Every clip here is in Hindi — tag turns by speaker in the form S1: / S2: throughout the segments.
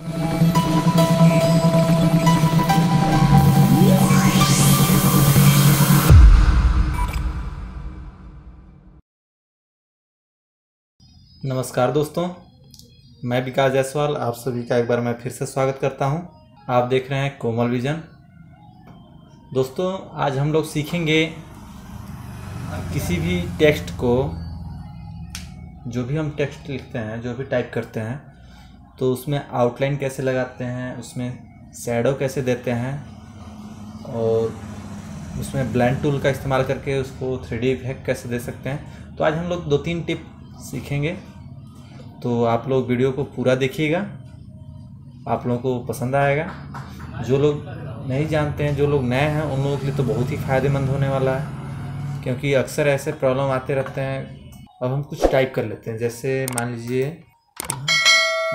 S1: नमस्कार दोस्तों, मैं विकास जायसवाल, आप सभी का एक बार मैं फिर से स्वागत करता हूँ। आप देख रहे हैं कोमल विजन। दोस्तों, आज हम लोग सीखेंगे किसी भी टेक्स्ट को, जो भी हम टेक्स्ट लिखते हैं, जो भी टाइप करते हैं तो उसमें आउटलाइन कैसे लगाते हैं, उसमें शैडो कैसे देते हैं और उसमें ब्लैंड टूल का इस्तेमाल करके उसको थ्री डी इफ़ेक्ट कैसे दे सकते हैं। तो आज हम लोग दो तीन टिप सीखेंगे। तो आप लोग वीडियो को पूरा देखिएगा। आप लोगों को पसंद आएगा। जो लोग नहीं जानते हैं, जो लोग नए हैं, उन लोगों के लिए तो बहुत ही फ़ायदेमंद होने वाला है। क्योंकि अक्सर ऐसे प्रॉब्लम आते रहते हैं। अब हम कुछ टाइप कर लेते हैं। जैसे मान लीजिए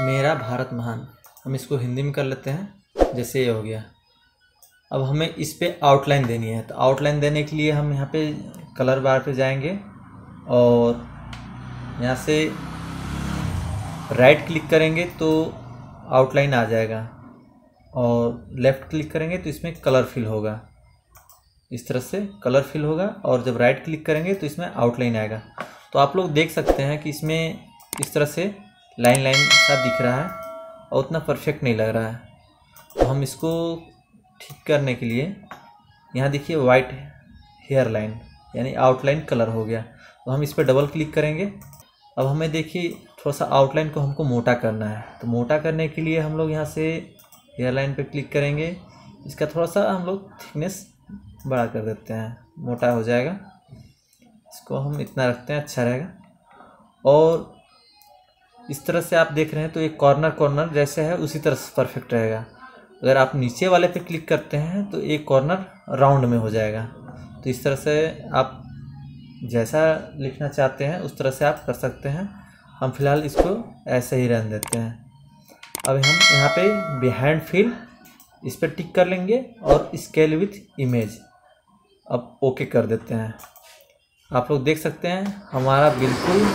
S1: मेरा भारत महान। हम इसको हिंदी में कर लेते हैं, जैसे ये हो गया। अब हमें इस पर आउटलाइन देनी है। तो आउटलाइन देने के लिए हम यहाँ पे कलर बार पे जाएँगे और यहाँ से राइट क्लिक करेंगे तो आउटलाइन आ जाएगा और लेफ़्ट क्लिक करेंगे तो इसमें कलर फिल होगा। इस तरह से कलर फिल होगा और जब राइट क्लिक करेंगे तो इसमें आउटलाइन आएगा। तो आप लोग देख सकते हैं कि इसमें इस तरह से लाइन लाइन सा दिख रहा है और उतना परफेक्ट नहीं लग रहा है। तो हम इसको ठीक करने के लिए, यहाँ देखिए वाइट हेयर लाइन यानी आउटलाइन कलर हो गया। तो हम इस पर डबल क्लिक करेंगे। अब हमें देखिए थोड़ा सा आउटलाइन को हमको मोटा करना है। तो मोटा करने के लिए हम लोग यहाँ से हेयर लाइन पर क्लिक करेंगे। इसका थोड़ा सा हम लोग थिकनेस बड़ा कर देते हैं। मोटा हो जाएगा। इसको हम इतना रखते हैं अच्छा रहेगा। और इस तरह से आप देख रहे हैं तो एक कॉर्नर कॉर्नर जैसे है, उसी तरह से परफेक्ट रहेगा। अगर आप नीचे वाले पे क्लिक करते हैं तो एक कॉर्नर राउंड में हो जाएगा। तो इस तरह से आप जैसा लिखना चाहते हैं, उस तरह से आप कर सकते हैं। हम फ़िलहाल इसको ऐसे ही रहने देते हैं। अब हम यहाँ पे बिहाइंड फिल इस पर टिक कर लेंगे और स्केल विथ इमेज अब ओके कर देते हैं। आप लोग देख सकते हैं, हमारा बिल्कुल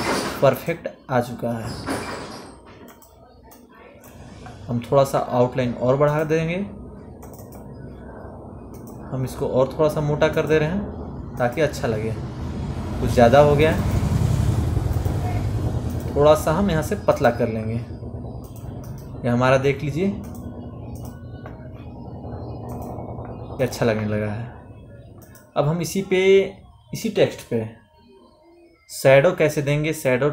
S1: परफेक्ट आ चुका है। हम थोड़ा सा आउटलाइन और बढ़ा देंगे। हम इसको और थोड़ा सा मोटा कर दे रहे हैं, ताकि अच्छा लगे। कुछ ज़्यादा हो गया। थोड़ा सा हम यहाँ से पतला कर लेंगे। ये हमारा देख लीजिए। ये अच्छा लगने लगा है। अब हम इसी पे, इसी टेक्स्ट पे शैडो कैसे देंगे? शैडो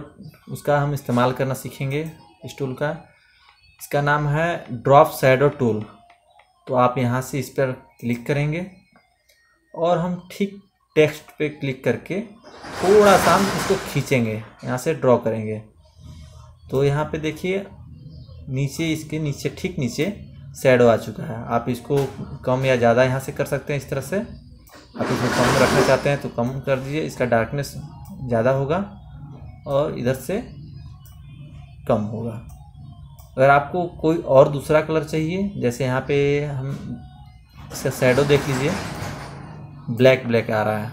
S1: उसका हम इस्तेमाल करना सीखेंगे इस टूल का। इसका नाम है ड्रॉप शैडो टूल। तो आप यहाँ से इस पर क्लिक करेंगे और हम ठीक टेक्स्ट पे क्लिक करके थोड़ा सा हम इसको खींचेंगे, यहाँ से ड्रॉ करेंगे। तो यहाँ पे देखिए, नीचे इसके नीचे, ठीक नीचे शैडो आ चुका है। आप इसको कम या ज़्यादा यहाँ से कर सकते हैं इस तरह से। आप इसको कम रखना चाहते हैं तो कम कर दीजिए, इसका डार्कनेस ज़्यादा होगा और इधर से कम होगा। अगर आपको कोई और दूसरा कलर चाहिए, जैसे यहाँ पे हम इसका शैडो देख लीजिए। ब्लैक ब्लैक आ रहा है।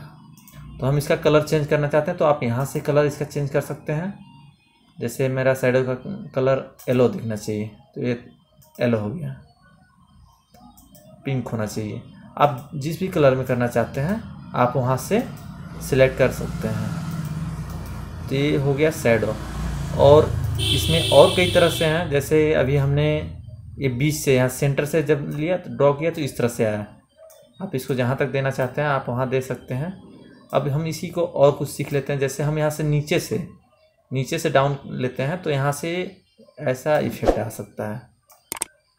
S1: तो हम इसका कलर चेंज करना चाहते हैं तो आप यहाँ से कलर इसका चेंज कर सकते हैं। जैसे मेरा शैडो का कलर येलो दिखना चाहिए तो ये येलो हो गया। पिंक होना चाहिए। आप जिस भी कलर में करना चाहते हैं, आप वहाँ से सिलेक्ट कर सकते हैं। तो ये हो गया शैडो और इसमें और कई तरह से हैं। जैसे अभी हमने ये बीच से यहाँ सेंटर से जब लिया तो ड्रॉ किया तो इस तरह से आया। आप इसको जहाँ तक देना चाहते हैं, आप वहाँ दे सकते हैं। अब हम इसी को और कुछ सीख लेते हैं। जैसे हम यहाँ से नीचे से नीचे से डाउन लेते हैं तो यहाँ से ऐसा इफ़ेक्ट आ सकता है।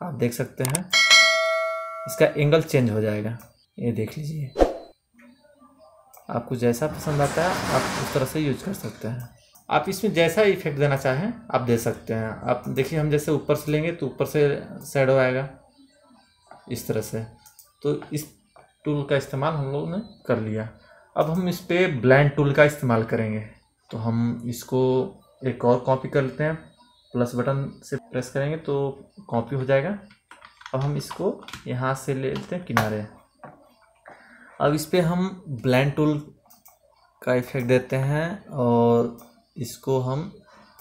S1: आप देख सकते हैं। इसका एंगल चेंज हो जाएगा। ये देख लीजिए। आपको जैसा पसंद आता है, आप उस तरह से यूज़ कर सकते हैं। आप इसमें जैसा इफ़ेक्ट देना चाहें, आप दे सकते हैं। आप देखिए, हम जैसे ऊपर से लेंगे तो ऊपर से शेडो आएगा, इस तरह से। तो इस टूल का इस्तेमाल हम लोगों ने कर लिया। अब हम इस पर ब्लैंड टूल का इस्तेमाल करेंगे। तो हम इसको एक और कॉपी कर लेते हैं। प्लस बटन से प्रेस करेंगे तो कॉपी हो जाएगा। अब हम इसको यहाँ से ले लेते हैं किनारे। अब इस पर हम ब्लैंड टूल का इफ़ेक्ट देते हैं और इसको हम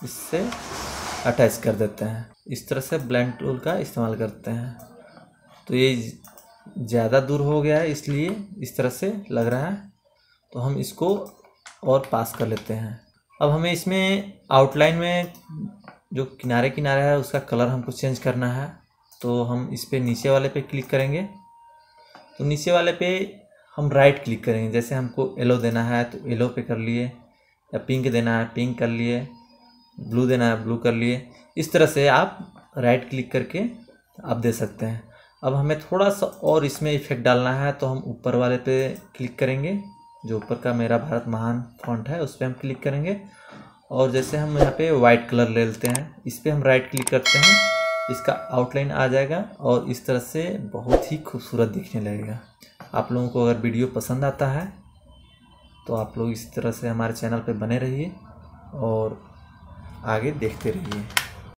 S1: इससे अटैच कर देते हैं। इस तरह से ब्लेंड टूल का इस्तेमाल करते हैं। तो ये ज़्यादा दूर हो गया है, इसलिए इस तरह से लग रहा है। तो हम इसको और पास कर लेते हैं। अब हमें इसमें आउटलाइन में जो किनारे किनारे है, उसका कलर हमको चेंज करना है। तो हम इस पर नीचे वाले पे क्लिक करेंगे। तो नीचे वाले पे हम राइट क्लिक करेंगे। जैसे हमको येलो देना है तो येलो पे कर लिए। या पिंक देना है, पिंक कर लिए, ब्लू देना है, ब्लू कर लिए, इस तरह से आप राइट क्लिक करके आप दे सकते हैं। अब हमें थोड़ा सा और इसमें इफ़ेक्ट डालना है तो हम ऊपर वाले पे क्लिक करेंगे, जो ऊपर का मेरा भारत महान फॉन्ट है, उस पर हम क्लिक करेंगे। और जैसे हम यहाँ पे वाइट कलर ले लेते हैं, इस पर हम राइट क्लिक करते हैं, इसका आउटलाइन आ जाएगा और इस तरह से बहुत ही खूबसूरत दिखने लगेगा। आप लोगों को अगर वीडियो पसंद आता है तो आप लोग इस तरह से हमारे चैनल पे बने रहिए और आगे देखते रहिए।